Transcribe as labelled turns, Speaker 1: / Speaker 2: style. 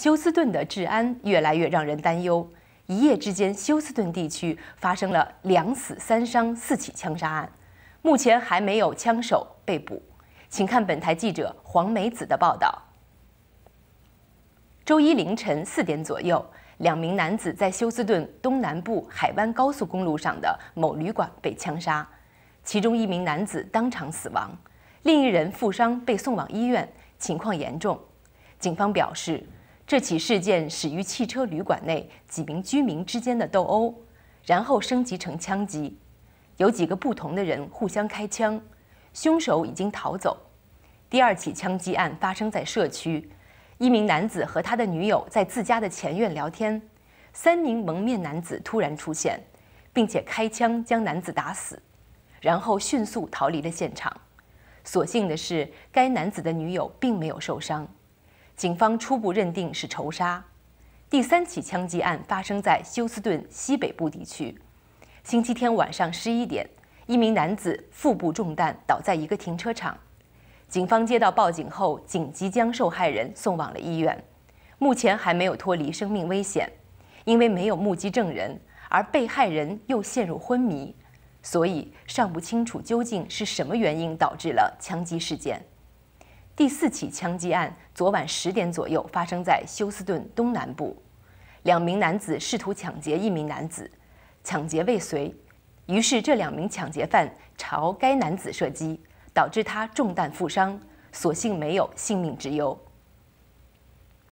Speaker 1: 休斯顿的治安越来越让人担忧。一夜之间，休斯顿地区发生了两死三伤四起枪杀案，目前还没有枪手被捕。请看本台记者黄梅子的报道。周一凌晨四点左右，两名男子在休斯顿东南部海湾高速公路上的某旅馆被枪杀，其中一名男子当场死亡，另一人负伤被送往医院，情况严重。警方表示。这起事件始于汽车旅馆内几名居民之间的斗殴，然后升级成枪击，有几个不同的人互相开枪，凶手已经逃走。第二起枪击案发生在社区，一名男子和他的女友在自家的前院聊天，三名蒙面男子突然出现，并且开枪将男子打死，然后迅速逃离了现场。所幸的是，该男子的女友并没有受伤。警方初步认定是仇杀。第三起枪击案发生在休斯顿西北部地区。星期天晚上十一点，一名男子腹部中弹倒在一个停车场。警方接到报警后，紧急将受害人送往了医院，目前还没有脱离生命危险。因为没有目击证人，而被害人又陷入昏迷，所以尚不清楚究竟是什么原因导致了枪击事件。第四起枪击案昨晚十点左右发生在休斯顿东南部，两名男子试图抢劫一名男子，抢劫未遂，于是这两名抢劫犯朝该男子射击，导致他中弹负伤，所幸没有性命之忧。